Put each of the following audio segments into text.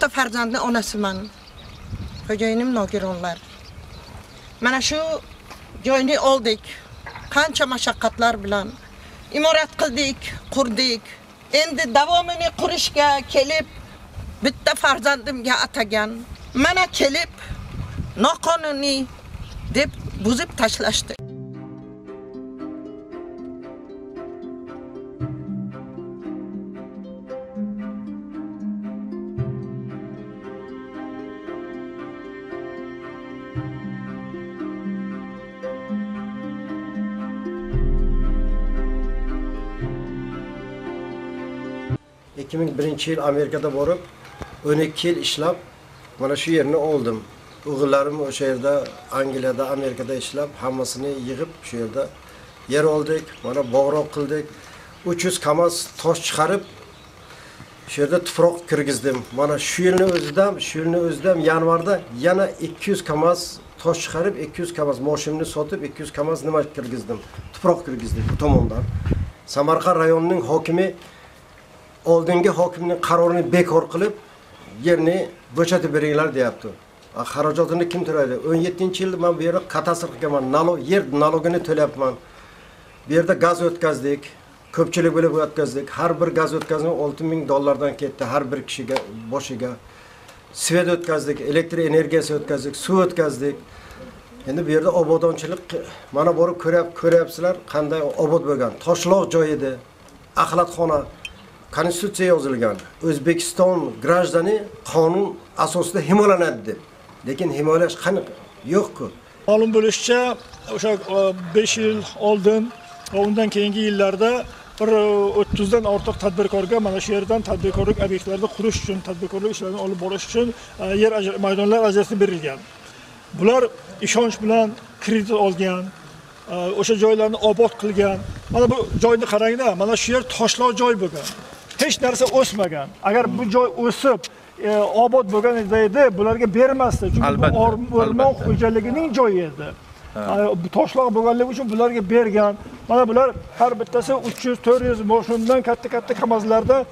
bitta farzandni onasiman. Xo'jayinim nogironlar. Mana shu joyni oldik. Qancha mashaqqatlar bilan imorat qildik, qurdik. Endi davomini qurishga kelib bitta farzandimga atagan. Mana kelib noqonuniy deb buzib tashlashdi. Ikki ming birinchi yil amerikada borib o'n ikki yil ishlab mana shu yerni oldim. O'g'illarim o'sha yerda angliyada amerikada ishlab hammasini yig'ib shu yerda yer oldik mana bog'roq qildik. uch yuz kamaz tosh chiqarib shu yerda tuproq kirgizdim. Mana shu yilni o'zida ham shu yilni o'zida ham yanvarda yana ikki yuz kamaz tosh chiqarib ikki yuz kamaz moshinani sotib ikki yuz kamaz nima kirgizdim? Tuproq kirgizdik bu tomondan. Samarqand rayonining hokimi oldingi hokimning qarorini bekor qilib yerni bo'shatib beringlar deyapti. Xarajatini kim to'laydi? o'n yettinchi yilda man bu yerda katasr qilganman. Nalog yer nalogini to'layapman. Bu yerda gaz o'tkazdik ko'pchilik bo'lib o'tkazdik. Har bir gaz o'tkazma olti ming dollardan ketdi har bir kishiga boshiga. Svet o'tkazdik elektr energiyasi o'tkazdik suv o'tkazdik. Endi bu yerda obodonchilik mana borib ko'ryap- ko'ryapsizlar qanday obod bo'lgan. Toshloq joy edi axlatxona. Konstitutsiya yozilgan o'zbekiston grajdani qonun asosida himoyalanadi deb lekin himoyalash qanaqa yo'qku Ma'lum bo'lishicha, o'sha e, 5 yil oldin va undan keyingi yillarda bir e, o'ttizdan 30 dan ortiq tadbirkorga mana shu yerdan tadbirkorlik obyektlarini qurish uchun, tadbirkorlik ishlarini olib borish uchun e, yer maydonlar ajratib berilgan. Bular ishonch bilan kredit olgan, o'sha joylarni obod qilgan. Mana bu joyni qarangda, mana shu yer toshloq joy bo'lgan. Hech narsa o'smagan. Agar bu joy o'sib e, obod bo'lgan edi, bularga bermasdi. Chunki bu o'rmon xo'jaligining joyi edi. Toshloq bo'lganligi uchun bularga bergan. Mana bular har bittasi 300, 400 moshundan katta-katta kamazlarda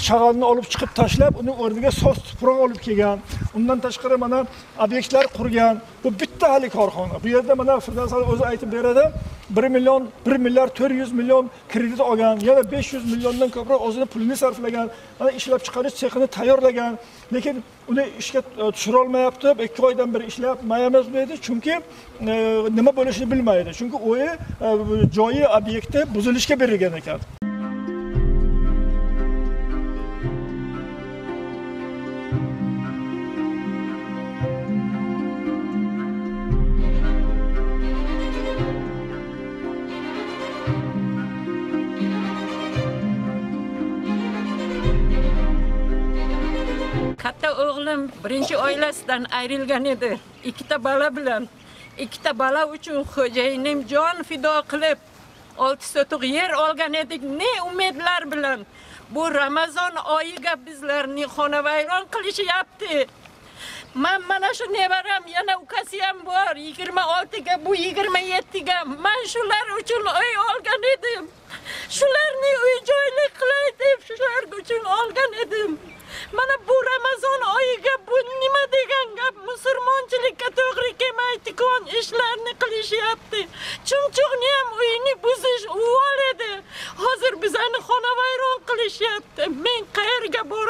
shag'alni olib chiqib tashlab, uning o'rniga soz tuproq olib kelgan. Undan tashqari mana obyektlar qurgan. Bu bitta hali korxona. Bu yerda mana Firdavs o'zi aytib beradi. 1 million, 1 milliard 400 million kredit olgan, yana 500 milliondan ko'proq o'zini pulini sarflagan, mana ishlab chiqarish sexini tayyorlagan, lekin uni ishga e, tushira olmayapti. 2 oydan beri ishlayapmayamiz deydi, chunki e, nima bo'lishini bilmaydi. Chunki o'yi e, ijtimoiy obyekti buzilishga berilgan ekan. katta o'g'lim birinchi oilasidan ayrilgan edi ikkita bola bilan ikkita bola uchun xo'jayinim jon fido qilib olti sotix yer olgan edik ne umidlar bilan. Bu ramazon oyiga bizlarni xonavayron qilishyapti. Man mana shu nevaram yana ukasi ham bor yigirma oltiga bu yigirma yettiga. Man shular uchun uy olgan edim. Shularni uy joyli qilay deb shular uchun olgan edim. Mana bu ramazon oyiga bu nima degan gap musulmonchilikka to'g'ri dikondiskon ishlarni qilishyapti. Chumchuqni ham uyini buzish uval edi. Hozir bizani xonavayron qilishyapti. Men qayerga boray